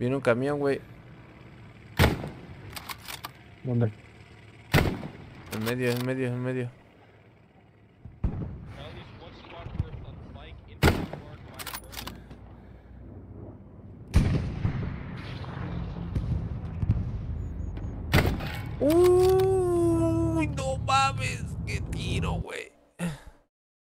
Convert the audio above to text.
Viene un camión, güey. ¿Dónde? En medio, en medio, en medio. Uy, no mames.